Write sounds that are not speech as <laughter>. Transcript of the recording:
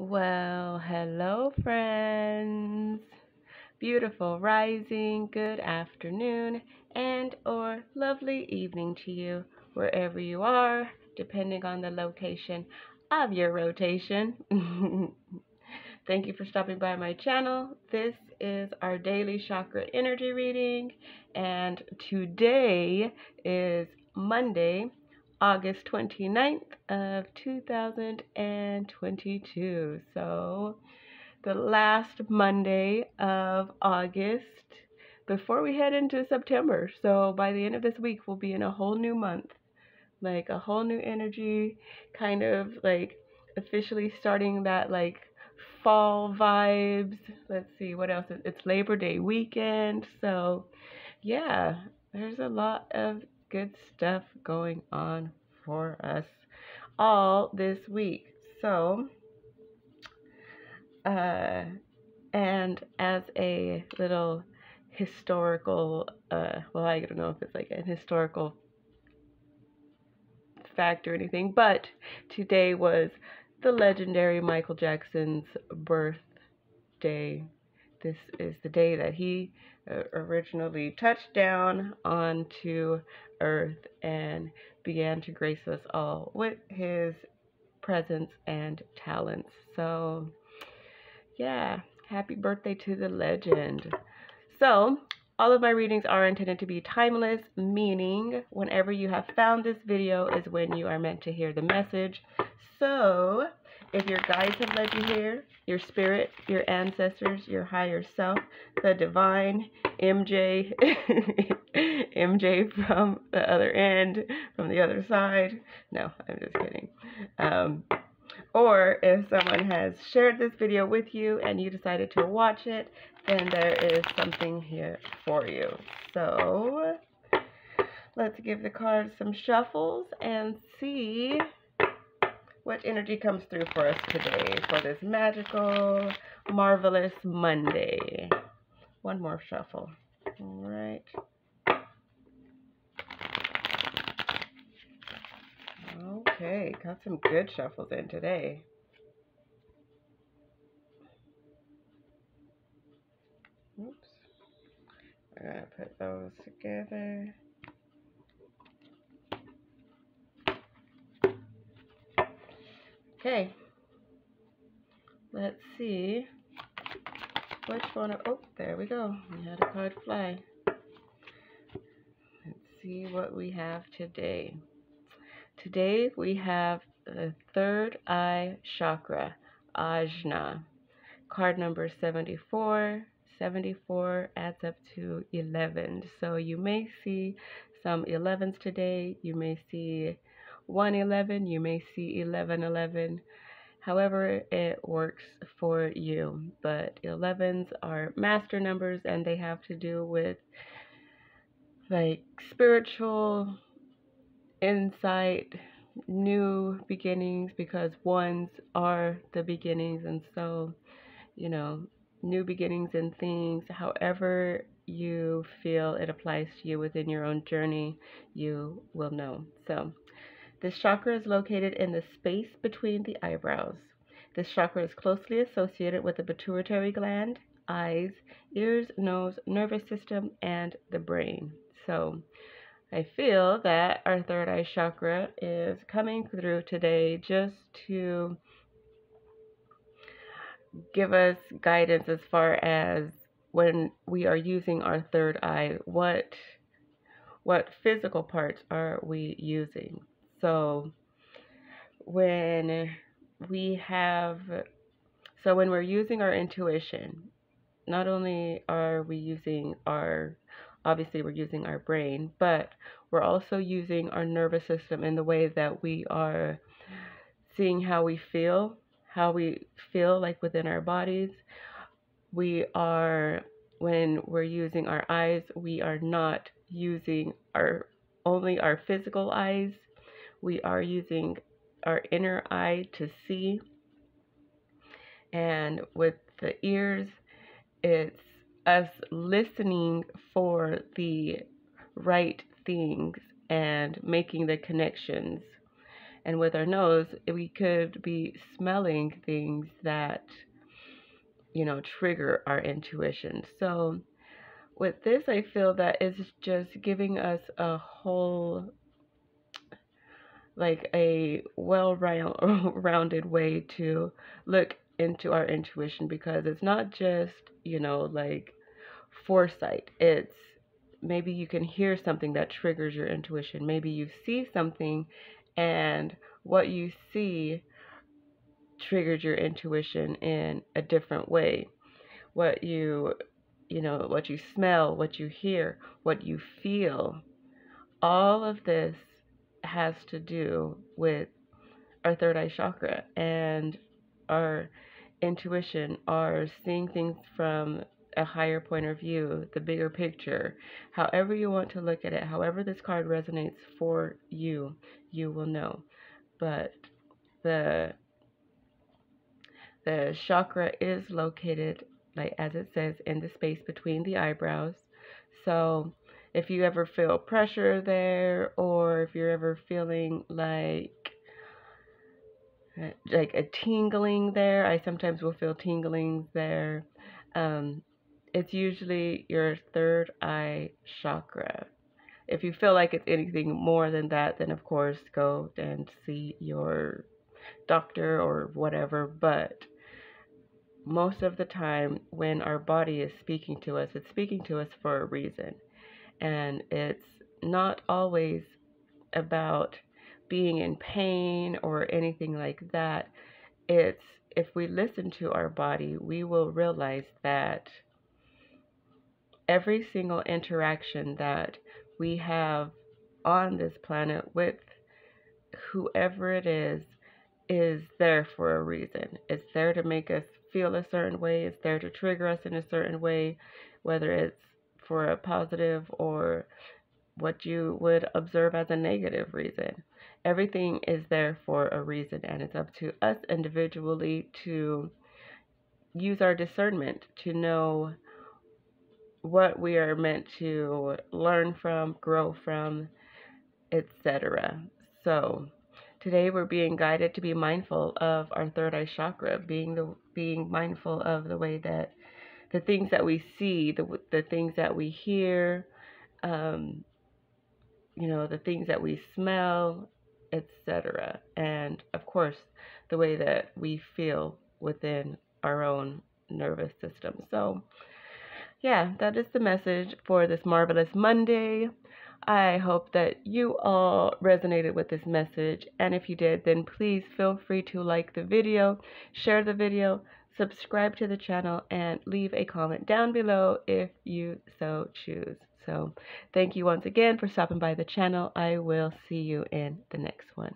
Well, hello, friends. Beautiful rising, good afternoon, and or lovely evening to you, wherever you are, depending on the location of your rotation. <laughs> Thank you for stopping by my channel. This is our daily chakra energy reading, and today is Monday, August 29th of 2022. So, the last Monday of August before we head into September. So, by the end of this week, we'll be in a whole new month. Like a whole new energy, kind of like officially starting that like fall vibes. Let's see what else. It's Labor Day weekend. So, yeah, there's a lot of good stuff going on for us all this week. So, uh, and as a little historical, uh, well, I don't know if it's like a historical fact or anything, but today was the legendary Michael Jackson's birthday. This is the day that he uh, originally touched down onto Earth and began to grace us all with his presence and talents. So, yeah, happy birthday to the legend. So, all of my readings are intended to be timeless, meaning whenever you have found this video is when you are meant to hear the message. So, if your guides have led you here, your spirit, your ancestors, your higher self, the divine, MJ, <laughs> MJ from the other end, from the other side. No, I'm just kidding. Um, or if someone has shared this video with you and you decided to watch it, then there is something here for you. So let's give the cards some shuffles and see what energy comes through for us today for this magical, marvelous Monday. One more shuffle. All right. Okay, got some good shuffles in today. Oops. I gotta put those together. Okay. Let's see which one. Oh, there we go. We had a card fly. Let's see what we have today. Today we have the third eye chakra, Ajna. Card number 74. 74 adds up to 11. So you may see some 11s today. You may see 111. You may see 1111. However, it works for you. But 11s are master numbers and they have to do with like spiritual insight, new beginnings, because ones are the beginnings. And so, you know, new beginnings and things, however you feel it applies to you within your own journey, you will know. So, this chakra is located in the space between the eyebrows. This chakra is closely associated with the pituitary gland, eyes, ears, nose, nervous system, and the brain. So, I feel that our third eye chakra is coming through today just to give us guidance as far as when we are using our third eye, what what physical parts are we using? So when we have so when we're using our intuition, not only are we using our obviously we're using our brain, but we're also using our nervous system in the way that we are seeing how we feel, how we feel like within our bodies. We are, when we're using our eyes, we are not using our only our physical eyes. We are using our inner eye to see. And with the ears, it's us listening for the right things and making the connections And with our nose, we could be smelling things that, you know, trigger our intuition. So, with this, I feel that it's just giving us a whole, like a well <laughs> rounded way to look into our intuition because it's not just, you know, like foresight. It's maybe you can hear something that triggers your intuition. Maybe you see something and what you see triggered your intuition in a different way. What you, you know, what you smell, what you hear, what you feel, all of this has to do with our third eye chakra and our intuition, our seeing things from a higher point of view, the bigger picture, however you want to look at it, however this card resonates for you, you will know. But the the chakra is located like as it says in the space between the eyebrows. So if you ever feel pressure there or if you're ever feeling like like a tingling there, I sometimes will feel tinglings there. Um, it's usually your third eye chakra. If you feel like it's anything more than that, then of course go and see your doctor or whatever. But most of the time, when our body is speaking to us, it's speaking to us for a reason. And it's not always about being in pain or anything like that. It's if we listen to our body, we will realize that every single interaction that we have on this planet with whoever it is is there for a reason. It's there to make us feel a certain way, it's there to trigger us in a certain way, whether it's for a positive or what you would observe as a negative reason. Everything is there for a reason, and it's up to us individually to use our discernment to know what we are meant to learn from, grow from, etc. So, today we're being guided to be mindful of our third eye chakra, being the being mindful of the way that the things that we see, the the things that we hear, um, you know, the things that we smell, etc. And of course, the way that we feel within our own nervous system. So, yeah, that is the message for this marvelous Monday. I hope that you all resonated with this message. And if you did, then please feel free to like the video, share the video, subscribe to the channel, and leave a comment down below if you so choose. So thank you once again for stopping by the channel. I will see you in the next one.